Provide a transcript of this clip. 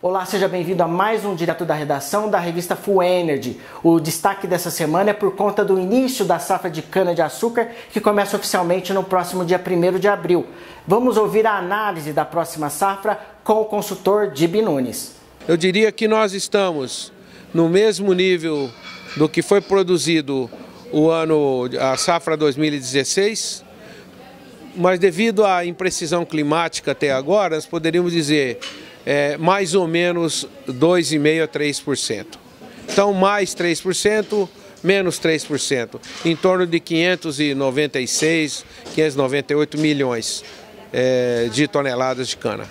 Olá, seja bem-vindo a mais um Direto da Redação da revista Full Energy. O destaque dessa semana é por conta do início da safra de cana-de-açúcar, que começa oficialmente no próximo dia 1 de abril. Vamos ouvir a análise da próxima safra com o consultor Dib Nunes. Eu diria que nós estamos no mesmo nível do que foi produzido o ano, a safra 2016, mas devido à imprecisão climática até agora, nós poderíamos dizer é, mais ou menos 2,5% a 3%. Então, mais 3%, menos 3%, em torno de 596, 598 milhões é, de toneladas de cana.